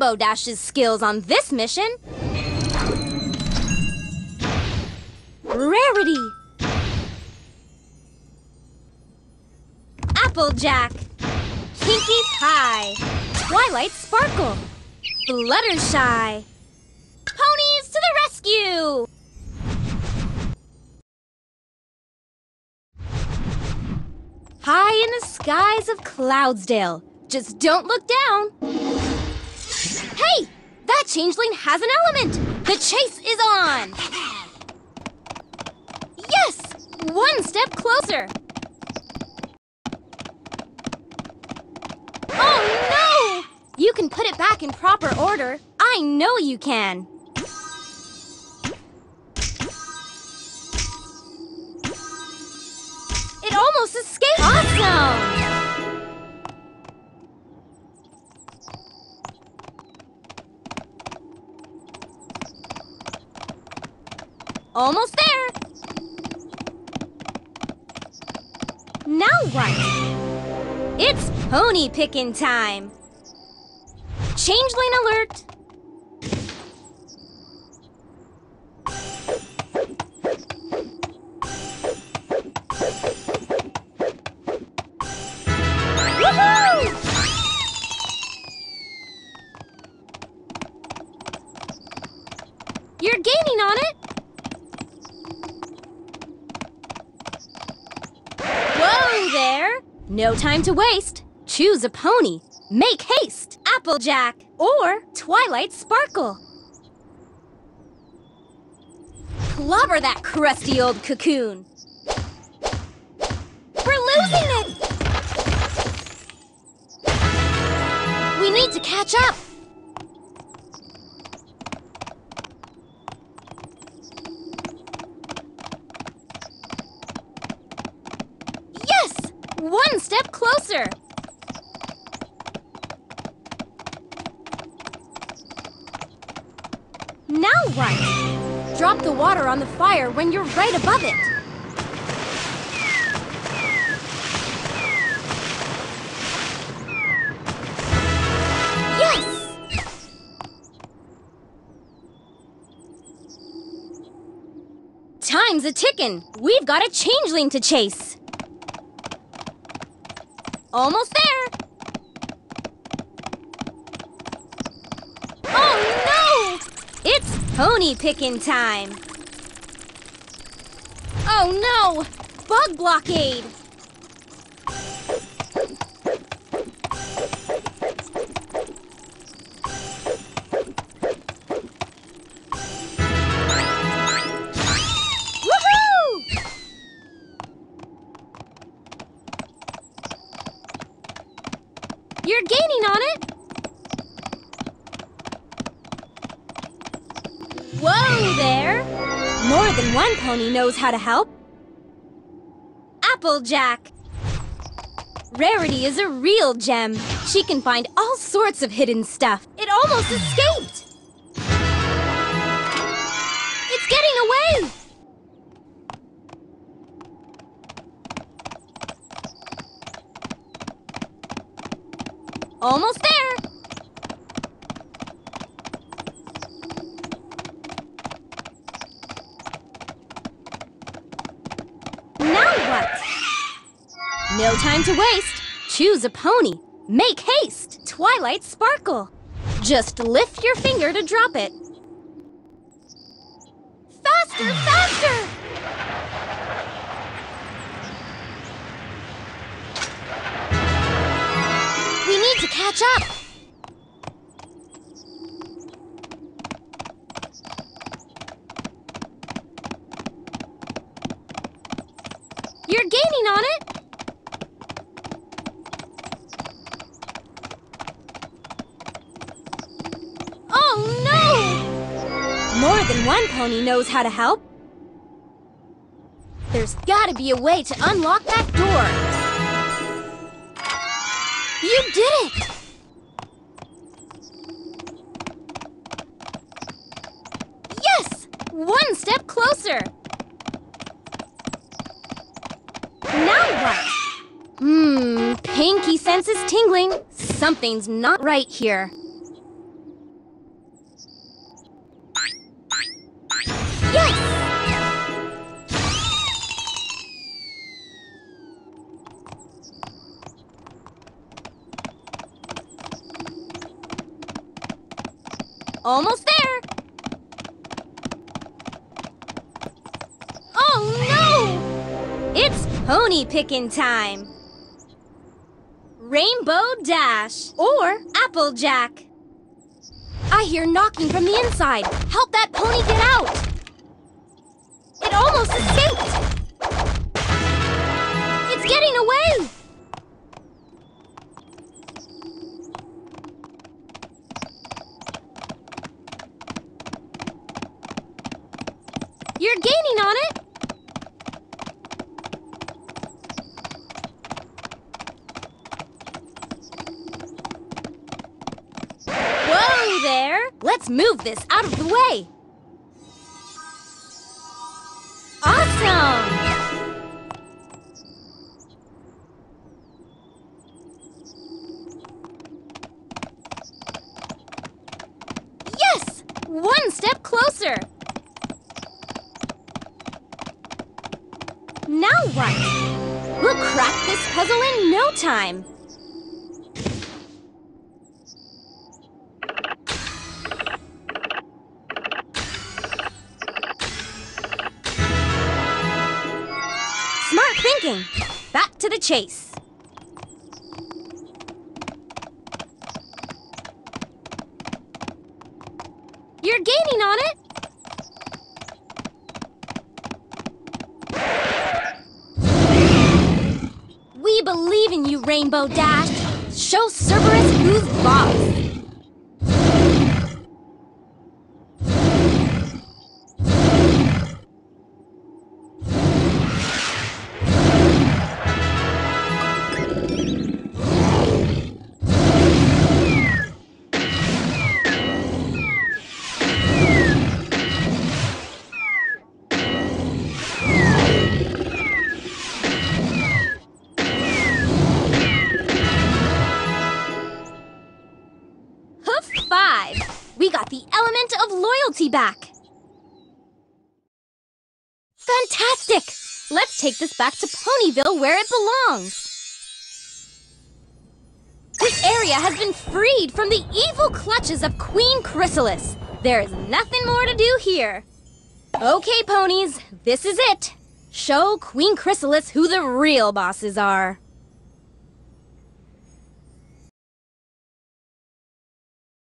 Rainbow Dash's skills on this mission. Rarity. Applejack. Pinkie Pie. Twilight Sparkle. Fluttershy. Ponies to the rescue! High in the skies of Cloudsdale. Just don't look down. Changeling has an element! The chase is on! Yes! One step closer! Oh no! You can put it back in proper order. I know you can. It almost escaped! Awesome! Almost there! Now what? It's pony picking time! Changeling alert! You're gaining on it! Whoa there! No time to waste. Choose a pony. Make haste. Applejack or Twilight Sparkle. Clobber that crusty old cocoon. We're losing it! We need to catch up. Yes! One step closer! Now what? Drop the water on the fire when you're right above it. Time's a tickin'. We've got a changeling to chase. Almost there. Oh no! It's pony picking time. Oh no! Bug blockade! More than one pony knows how to help. Applejack! Rarity is a real gem. She can find all sorts of hidden stuff. It almost escaped! It's getting away! Almost there! Now what? No time to waste. Choose a pony. Make haste. Twilight Sparkle. Just lift your finger to drop it. Faster, faster! We need to catch up. You're gaining on it. Oh no! More than one pony knows how to help. There's gotta be a way to unlock that door. You did it! Yes! One step closer! Now what? Hmm, Pinkie senses tingling. Something's not right here. Almost there. Oh no! It's pony picking time. Rainbow Dash or Applejack. I hear knocking from the inside. Help that pony get out. It almost escaped. It's getting away. You're gaining on it. Whoa there! Let's move this out of the way. Awesome! Yes! One step closer. Now what? We'll crack this puzzle in no time. Smart thinking. Back to the chase. You're gaining on it. Rainbow Dash. Show Cerberus who's boss. Five. We got the element of loyalty back. Fantastic! Let's take this back to Ponyville where it belongs. This area has been freed from the evil clutches of Queen Chrysalis. There is nothing more to do here. Okay, ponies, this is it. Show Queen Chrysalis who the real bosses are.